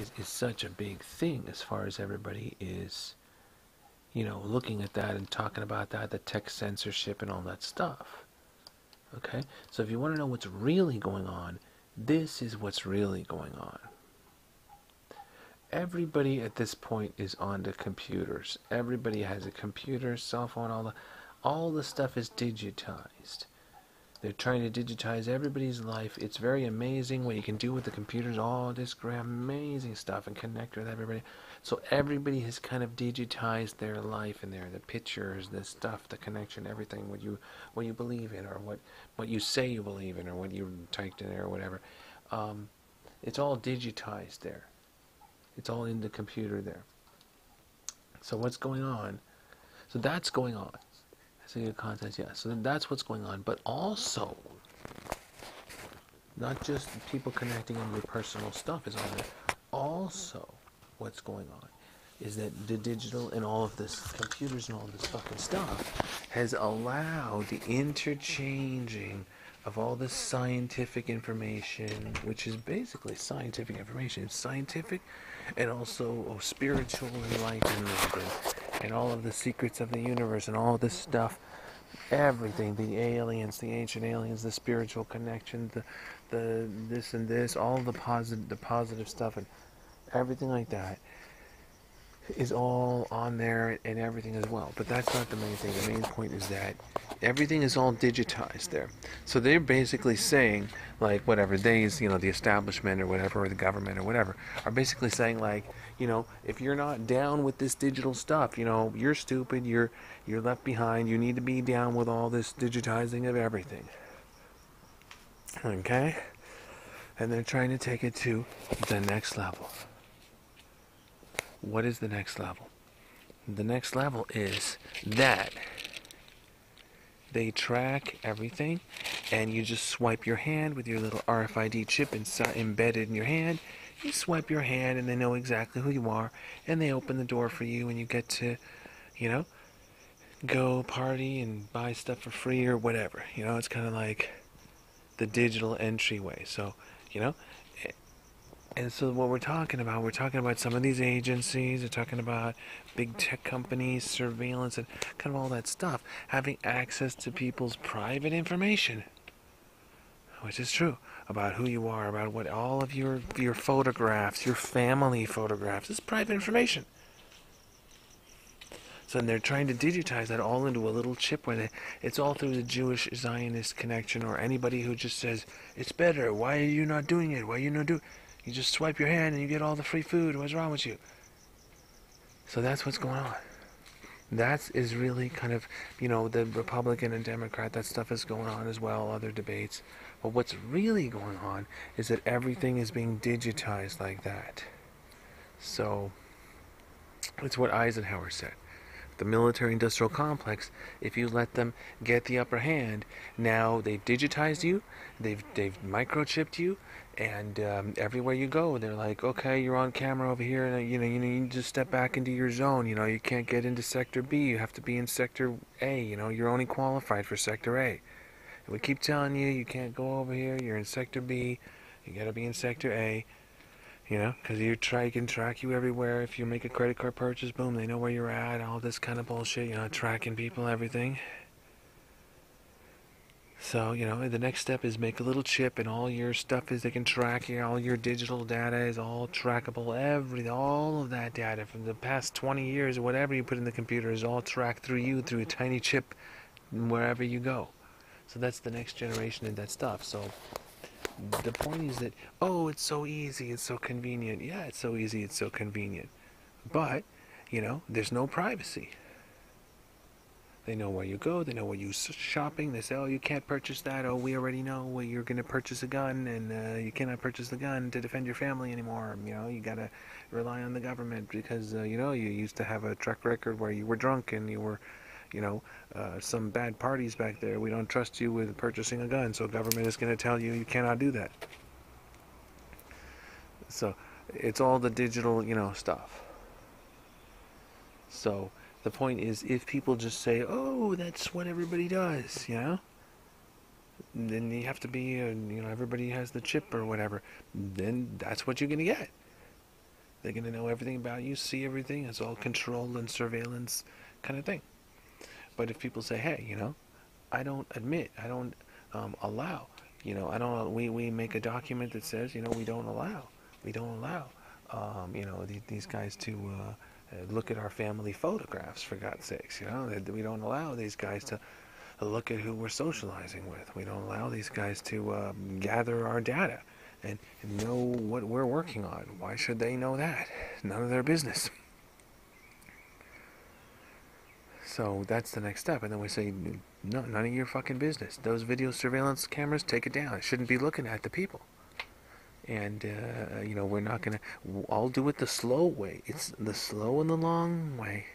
is, is such a big thing as far as everybody is, you know, looking at that and talking about that, the tech censorship and all that stuff. Okay? So if you want to know what's really going on, this is what's really going on. Everybody at this point is on the computers. Everybody has a computer, cell phone, all the all the stuff is digitized. They're trying to digitize everybody's life. It's very amazing what you can do with the computers. All this great, amazing stuff and connect with everybody. So everybody has kind of digitized their life in there. The pictures, the stuff, the connection, everything. What you what you believe in, or what what you say you believe in, or what you typed in there, or whatever. Um, it's all digitized there. It's all in the computer there. So what's going on? So that's going on. Your content, yeah. So that's what's going on. But also, not just people connecting on your personal stuff is on there. Also, what's going on is that the digital and all of this computers and all this fucking stuff has allowed the interchanging of all this scientific information, which is basically scientific information. Scientific and also oh, spiritual enlightenment and all of the secrets of the universe and all this stuff everything the aliens the ancient aliens the spiritual connection the the this and this all the positive the positive stuff and everything like that is all on there and everything as well. But that's not the main thing. The main point is that everything is all digitized there. So they're basically saying, like, whatever, they, you know, the establishment or whatever, or the government or whatever, are basically saying, like, you know, if you're not down with this digital stuff, you know, you're stupid, you're, you're left behind, you need to be down with all this digitizing of everything. Okay? And they're trying to take it to the next level what is the next level? The next level is that they track everything and you just swipe your hand with your little RFID chip inside, embedded in your hand. You swipe your hand and they know exactly who you are and they open the door for you and you get to, you know, go party and buy stuff for free or whatever. You know, it's kind of like the digital entryway. So, you know, and so what we're talking about, we're talking about some of these agencies, we're talking about big tech companies, surveillance, and kind of all that stuff, having access to people's private information, which is true about who you are, about what all of your your photographs, your family photographs, is private information. So and they're trying to digitize that all into a little chip where they, it's all through the Jewish Zionist connection or anybody who just says it's better. Why are you not doing it? Why are you not doing? You just swipe your hand and you get all the free food. What's wrong with you? So that's what's going on. That is really kind of, you know, the Republican and Democrat, that stuff is going on as well, other debates. But what's really going on is that everything is being digitized like that. So, it's what Eisenhower said the military industrial complex, if you let them get the upper hand, now they've digitized you, they've they've microchipped you, and um, everywhere you go, they're like, okay, you're on camera over here, and you know, you you just step back into your zone. You know, you can't get into sector B. You have to be in sector A. You know, you're only qualified for sector A. We keep telling you, you can't go over here. You're in sector B. You gotta be in sector A. You know, because you try, can track you everywhere. If you make a credit card purchase, boom, they know where you're at. All this kind of bullshit. You know, tracking people, everything. So, you know, the next step is make a little chip and all your stuff is they can track you, all your digital data is all trackable, every all of that data from the past 20 years whatever you put in the computer is all tracked through you through a tiny chip wherever you go. So that's the next generation of that stuff. So the point is that oh, it's so easy, it's so convenient. Yeah, it's so easy, it's so convenient. But, you know, there's no privacy. They know where you go. They know where you're shopping. They say, "Oh, you can't purchase that. Oh, we already know well, you're going to purchase a gun, and uh, you cannot purchase the gun to defend your family anymore. You know, you got to rely on the government because uh, you know you used to have a track record where you were drunk and you were, you know, uh, some bad parties back there. We don't trust you with purchasing a gun, so government is going to tell you you cannot do that. So, it's all the digital, you know, stuff. So." The point is, if people just say, "Oh, that's what everybody does," you know, then you have to be, uh, you know, everybody has the chip or whatever. Then that's what you're gonna get. They're going to know everything about you, see everything. It's all control and surveillance kind of thing. But if people say, hey, you know, I don't admit, I don't um, allow, you know, I don't, we, we make a document that says, you know, we don't allow, we don't allow, um, you know, these, guys to uh, uh, look at our family photographs, for God's sakes, you know, we don't allow these guys to look at who we're socializing with. We don't allow these guys to um, gather our data and know what we're working on. Why should they know that? None of their business. So that's the next step. And then we say, no, none of your fucking business. Those video surveillance cameras, take it down. It shouldn't be looking at the people. And, uh, you know, we're not going to, I'll do it the slow way. It's the slow and the long way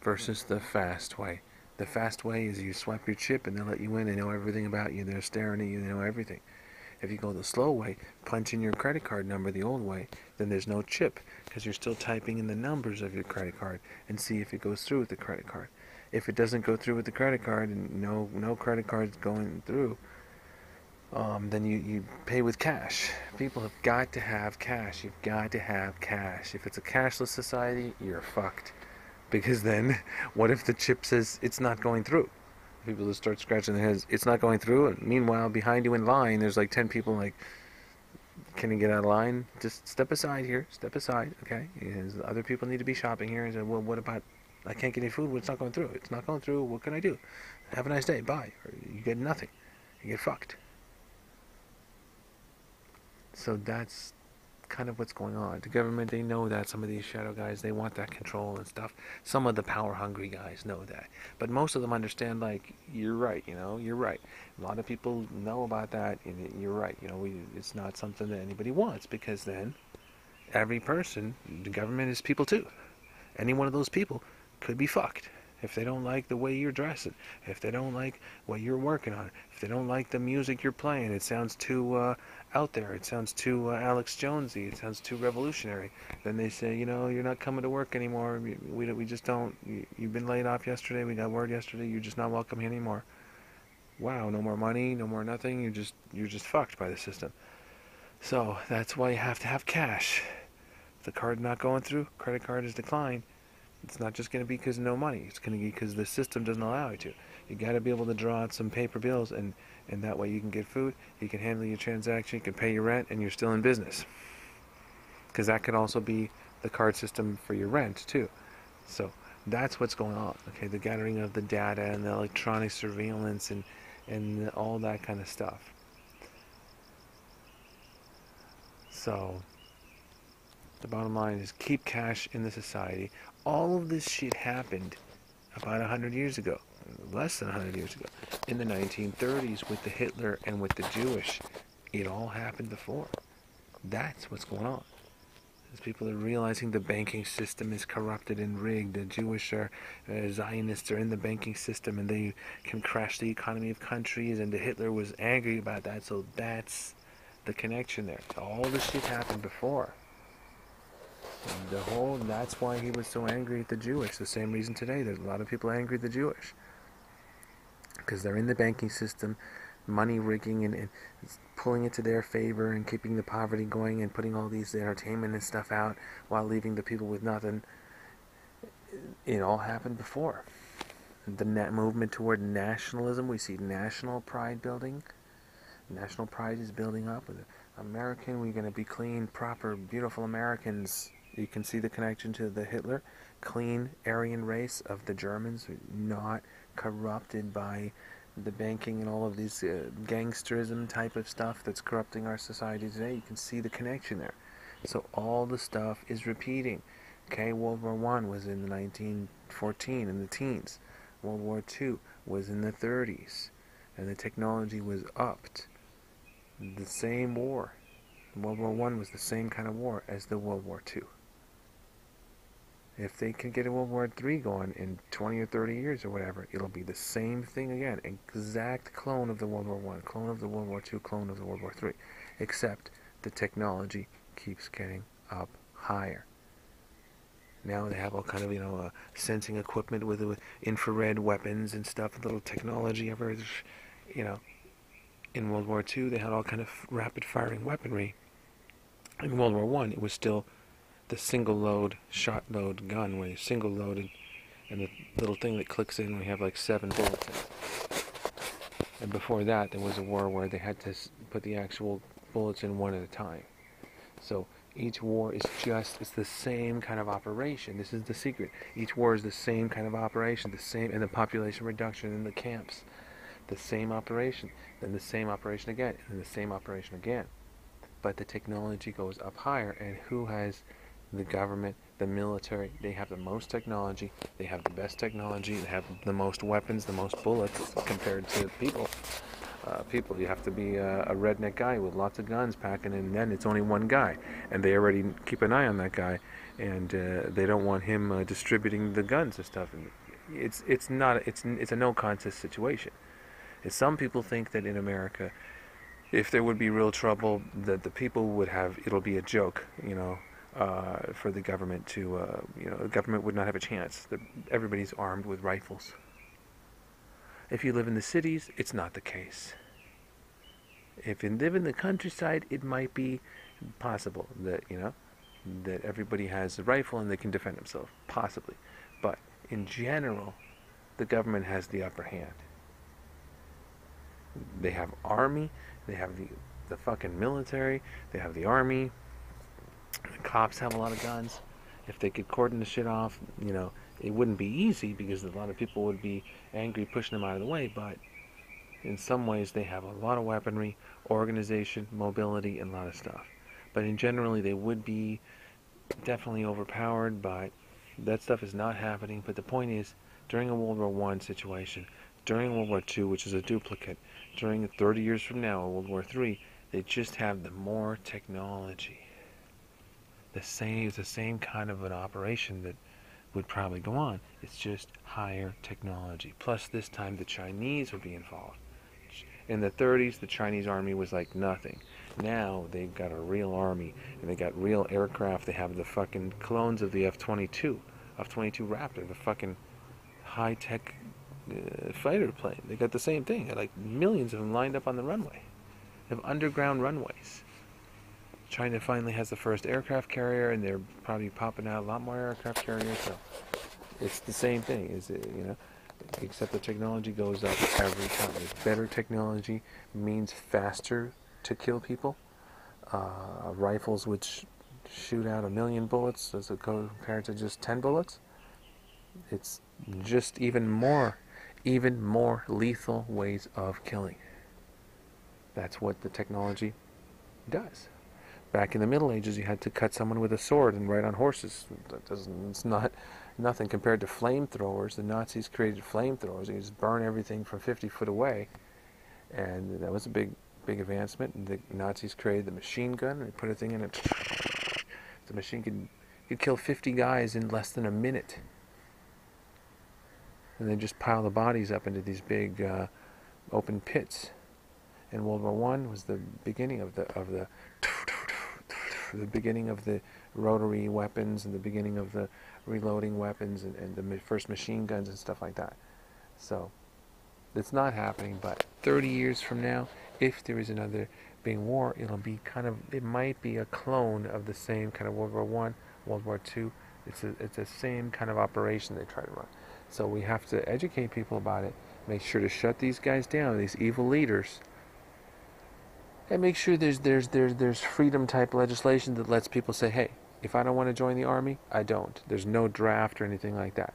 versus the fast way. The fast way is you swipe your chip and they let you in. They know everything about you. They're staring at you. They know everything. If you go the slow way, punch in your credit card number the old way, then there's no chip because you're still typing in the numbers of your credit card and see if it goes through with the credit card if it doesn't go through with the credit card and no no credit cards going through, um, then you, you pay with cash. People have got to have cash. You've got to have cash. If it's a cashless society, you're fucked. Because then, what if the chip says it's not going through? People just start scratching their heads. It's not going through. And meanwhile, behind you in line, there's like ten people like, can you get out of line? Just step aside here. Step aside, okay? Because other people need to be shopping here. And say, well, what about I can't get any food. It's not going through. It's not going through. What can I do? Have a nice day. Bye. Or you get nothing. You get fucked. So that's kind of what's going on. The government, they know that. Some of these shadow guys, they want that control and stuff. Some of the power hungry guys know that. But most of them understand, like, you're right, you know, you're right. A lot of people know about that, and you're right. You know, we, it's not something that anybody wants because then every person, the government is people too. Any one of those people could be fucked if they don't like the way you're dressing, if they don't like what you're working on, if they don't like the music you're playing, it sounds too uh, out there, it sounds too uh, Alex Jonesy, it sounds too revolutionary. Then they say, you know, you're not coming to work anymore. We we, we just don't. You, you've been laid off yesterday. We got word yesterday. You're just not welcome here anymore. Wow, no more money, no more nothing. You're just you're just fucked by the system. So that's why you have to have cash. If the card not going through, credit card is declined it's not just going to be because no money. It's going to be because the system doesn't allow you to. You got to be able to draw out some paper bills, and and that way you can get food, you can handle your transaction, you can pay your rent, and you're still in business. Because that could also be the card system for your rent too. So that's what's going on. Okay, the gathering of the data and the electronic surveillance and and all that kind of stuff. So the bottom line is keep cash in the society all of this shit happened about 100 years ago, less than 100 years ago, in the 1930s with the Hitler and with the Jewish. It all happened before. That's what's going on. As people are realizing the banking system is corrupted and rigged, the Jewish are, uh, Zionists are in the banking system and they can crash the economy of countries, and the Hitler was angry about that, so that's the connection there. All this shit happened before. The whole that's why he was so angry at the Jewish. The same reason today there's a lot of people angry at the Jewish because they're in the banking system, money rigging and, and pulling it to their favor and keeping the poverty going and putting all these entertainment and stuff out while leaving the people with nothing. It all happened before. The movement toward nationalism, we see national pride building. National pride is building up. American, we're going to be clean, proper, beautiful Americans you can see the connection to the Hitler, clean Aryan race of the Germans, not corrupted by the banking and all of these uh, gangsterism type of stuff that's corrupting our society today. You can see the connection there. So all the stuff is repeating. Okay, World War One was in 1914 in the teens. World War Two was in the 30s, and the technology was upped. The same war. World War One was the same kind of war as the World War Two if they can get a World War III going in 20 or 30 years or whatever, it'll be the same thing again. Exact clone of the World War One, clone of the World War II, clone of the World War III. Except the technology keeps getting up higher. Now they have all kind of you know uh, sensing equipment with, with infrared weapons and stuff, little technology ever, you know. In World War II, they had all kind of rapid firing weaponry. In World War One, it was still the single load shot load gun where you single loaded and the little thing that clicks in we have like seven bullets in. And before that there was a war where they had to put the actual bullets in one at a time. So each war is just it's the same kind of operation. This is the secret. Each war is the same kind of operation, the same and the population reduction in the camps. The same operation, then the same operation again, and the same operation again. But the technology goes up higher and who has the government, the military, they have the most technology, they have the best technology, they have the most weapons, the most bullets compared to people. Uh, people, you have to be a, a, redneck guy with lots of guns packing, and then it's only one guy, and they already keep an eye on that guy, and uh, they don't want him uh, distributing the guns and stuff. And it's it's not it's it's a no contest situation. And some people think that in America, if there would be real trouble, that the people would have it'll be a joke, you know, uh, for the government to, uh, you know, the government would not have a chance. The, everybody's armed with rifles. If you live in the cities, it's not the case. If you live in the countryside, it might be possible that, you know, that everybody has a rifle and they can defend themselves. Possibly. But in general, the government has the upper hand. They have army, they have the, the fucking military, they have the army, the cops have a lot of guns. If they could cordon the shit off, you know, it wouldn't be easy because a lot of people would be angry pushing them out of the way, but in some ways they have a lot of weaponry, organization, mobility, and a lot of stuff. But in generally they would be definitely overpowered, but that stuff is not happening. But the point is, during a World War One situation, during World War Two, which is a duplicate, during 30 years from now, World War Three, they just have the more technology the same it's the same kind of an operation that would probably go on. It's just higher technology. Plus this time the Chinese would be involved. In the 30s the Chinese army was like nothing. Now they've got a real army and they got real aircraft. They have the fucking clones of the F-22, F-22 Raptor, the fucking high-tech uh, fighter plane. They got the same thing. Like millions of them lined up on the runway. They have underground runways. China finally has the first aircraft carrier, and they're probably popping out a lot more aircraft carriers. So it's the same thing, is it? You know, except the technology goes up every time. Better technology means faster to kill people. Uh, rifles which shoot out a million bullets as compared to just ten bullets. It's just even more, even more lethal ways of killing. That's what the technology does. Back in the Middle Ages, you had to cut someone with a sword and ride on horses. That doesn't, it's not nothing compared to flamethrowers. The Nazis created flamethrowers. You just burn everything from 50 foot away, and that was a big, big advancement. The Nazis created the machine gun. They put a thing in it. The machine could could kill 50 guys in less than a minute, and then just pile the bodies up into these big uh, open pits. And World War One was the beginning of the of the the beginning of the rotary weapons and the beginning of the reloading weapons and, and the first machine guns and stuff like that. So it's not happening, but 30 years from now, if there is another big war, it'll be kind of, it might be a clone of the same kind of World War One, World War Two. It's a, it's the same kind of operation they try to run. So we have to educate people about it, make sure to shut these guys down, these evil leaders, and make sure there's there's there's there's freedom type legislation that lets people say, hey, if I don't want to join the army, I don't. There's no draft or anything like that.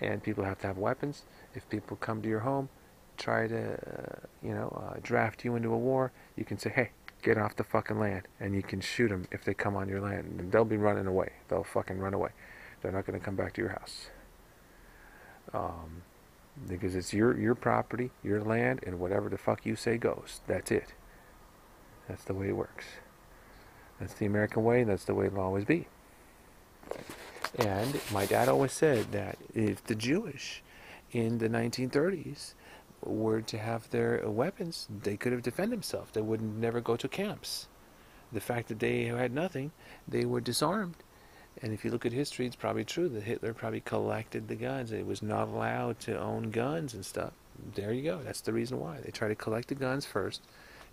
And people have to have weapons. If people come to your home, try to uh, you know uh, draft you into a war, you can say, hey, get off the fucking land, and you can shoot them if they come on your land. And they'll be running away. They'll fucking run away. They're not going to come back to your house. Um, because it's your your property, your land, and whatever the fuck you say goes. That's it. That's the way it works. That's the American way, and that's the way it'll always be. And my dad always said that if the Jewish in the 1930s were to have their weapons, they could have defended themselves. They would never go to camps. The fact that they had nothing, they were disarmed. And if you look at history, it's probably true that Hitler probably collected the guns. He was not allowed to own guns and stuff. There you go. That's the reason why. They try to collect the guns first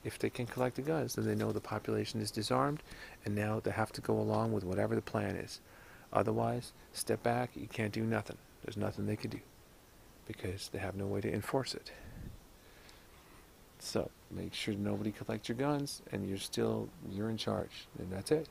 If they can collect the guns, then they know the population is disarmed, and now they have to go along with whatever the plan is. Otherwise, step back, you can't do nothing. There's nothing they can do because they have no way to enforce it. So make sure nobody collects your guns, and you're still you're in charge, and that's it.